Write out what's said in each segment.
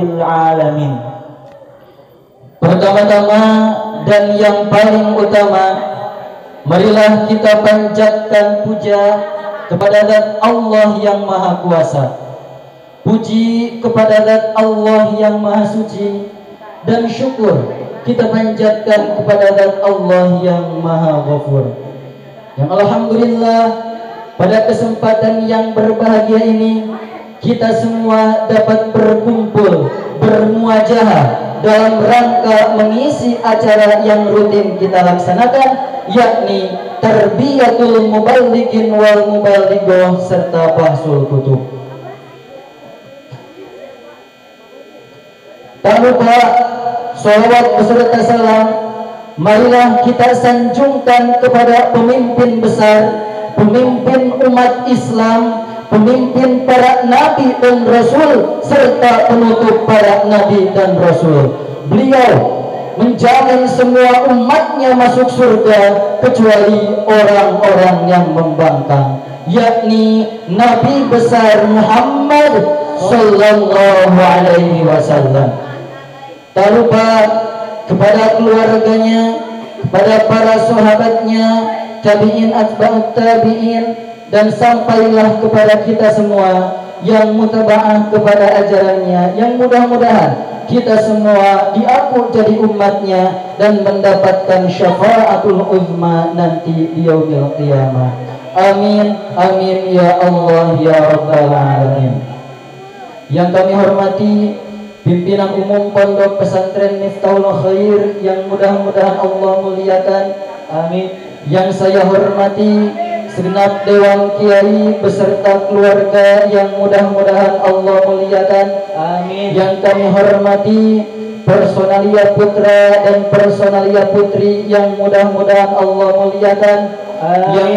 Rabbil Alamin. Pertama-tama dan yang paling utama Marilah kita panjatkan puja kepada zat Allah yang maha kuasa. Puji kepada zat Allah yang maha suci Dan syukur kita panjatkan kepada zat Allah yang maha ghafur. Yang Alhamdulillah pada kesempatan yang berbahagia ini Kita semua dapat berkumpul Bermuajah dalam rangka mengisi acara yang rutin kita laksanakan yakni tarbiyatul muballighin wal muballighoh serta bahsul kutub. Tak lupa salawat beserta salam marilah kita sanjungkan kepada pemimpin besar, pemimpin umat Islam pemimpin para nabi dan rasul serta penutup para nabi dan rasul. Beliau menjamin semua umatnya masuk surga kecuali orang-orang yang membangkang yakni Nabi besar Muhammad sallallahu alaihi wasallam. Tak lupa kepada keluarganya, kepada para sahabatnya, tabi'in atba'ut tabi'in dan sampailah kepada kita semua yang mutabaah kepada ajarannya yang mudah-mudahan kita semua diaku jadi umatnya dan mendapatkan syafaatul uzma nanti di yaumil qiyamah. Amin amin ya Allah ya rabbal alamin. Yang kami hormati pimpinan umum pondok pesantren Miftahul Khair yang mudah-mudahan Allah muliakan. Amin. Yang saya hormati segenap dewan kiai beserta keluarga yang mudah-mudahan Allah muliakan. Amin. Yang kami hormati personalia putra dan personalia putri yang mudah-mudahan Allah muliakan. Amin. Yang,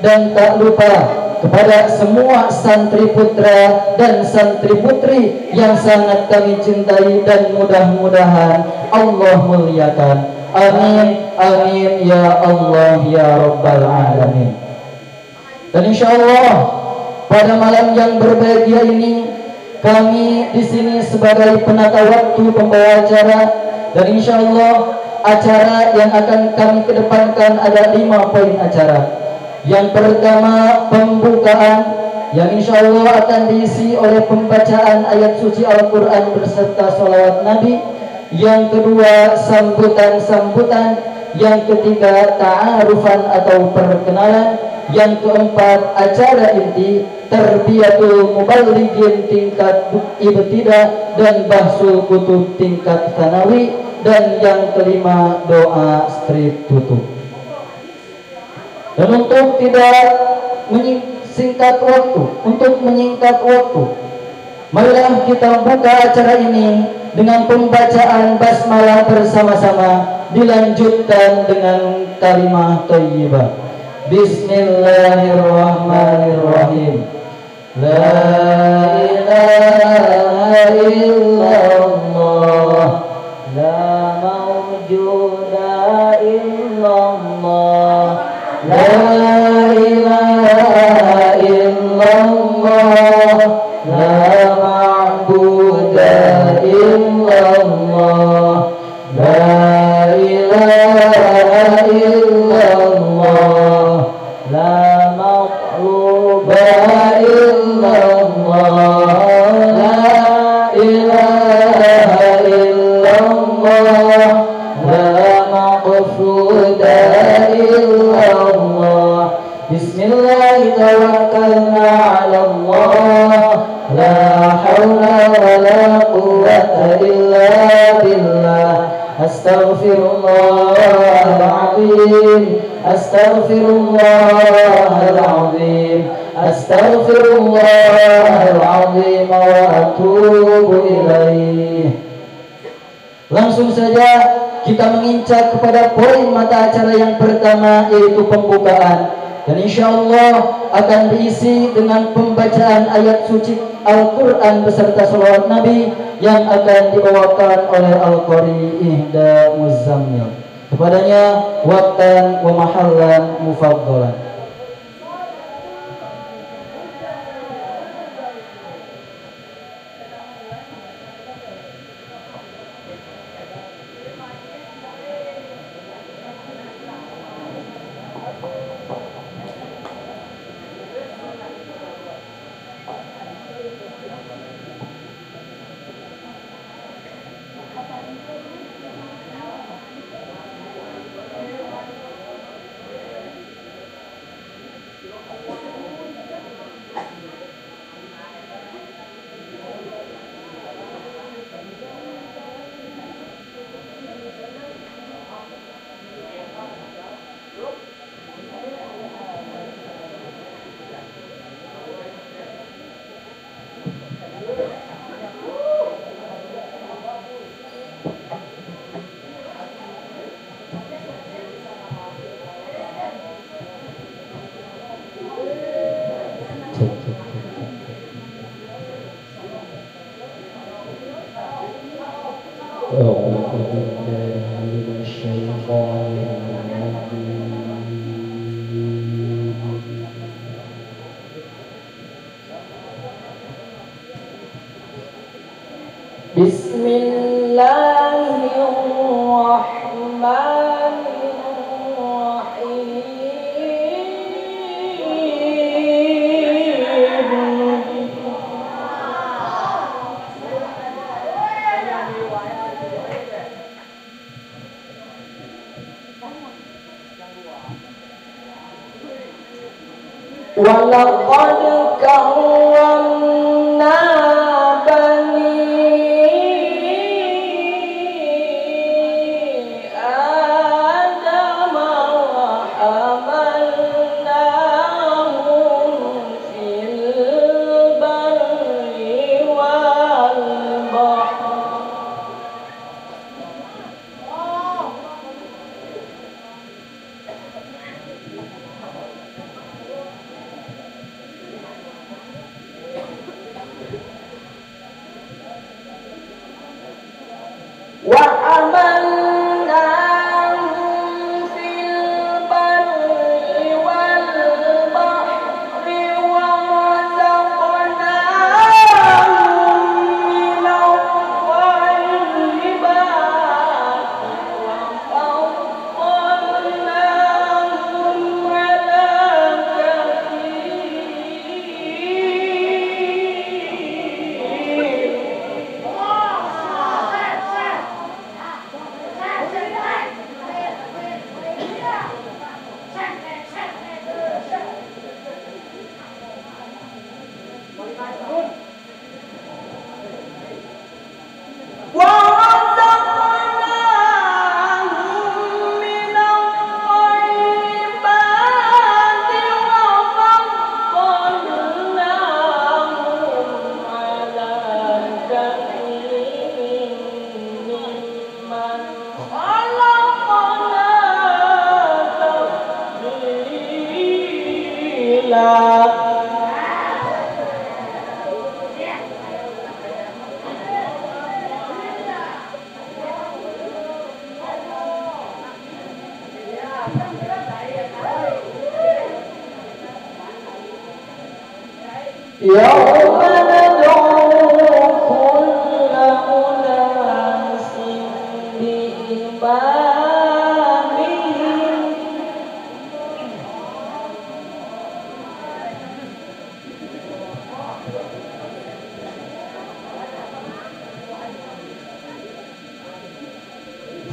dan tak lupa kepada semua santri putra dan santri putri yang sangat kami cintai dan mudah-mudahan Allah muliakan. Amin, amin ya Allah ya Rabbal Alamin. Dan insya Allah pada malam yang berbahagia ini kami di sini sebagai penata waktu pembawa acara dan insya Allah acara yang akan kami kedepankan ada lima poin acara. Yang pertama pembukaan yang insya Allah akan diisi oleh pembacaan ayat suci Al-Quran berserta salawat Nabi. Yang kedua sambutan-sambutan. Yang ketiga ta'arufan atau perkenalan. Yang keempat, acara inti terbiatul muballighin tingkat ibtida dan bahsul kutub tingkat tanawi dan yang kelima doa strip tutup. Dan untuk tidak menyingkat waktu, untuk menyingkat waktu, marilah kita buka acara ini dengan pembacaan basmalah bersama-sama dilanjutkan dengan kalimat thayyibah. Bismillahirrahmanirrahim. La ilaha illallah. La mawjuda illallah. La الله العظيم أستغفر الله العظيم أستغفر الله العظيم وأتوب إليه Langsung saja kita mengincar kepada poin mata acara yang pertama yaitu pembukaan dan insya Allah akan diisi dengan pembacaan ayat suci Al-Quran beserta salawat Nabi yang akan dibawakan oleh Al-Qari Ihda Muzammil kepadanya waktan wa mahallan mufaddalan ولقد كرمنا يوم ندعو كل أناس بإمامهم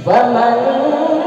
فمن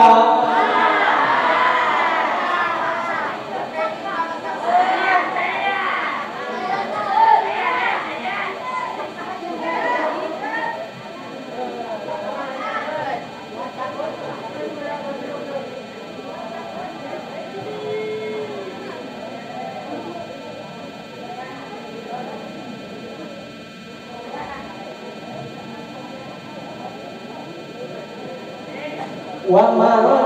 wa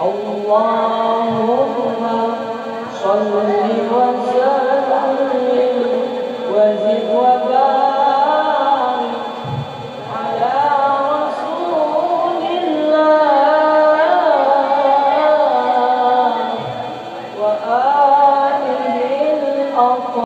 اللهم صل وسلم وزد وبارك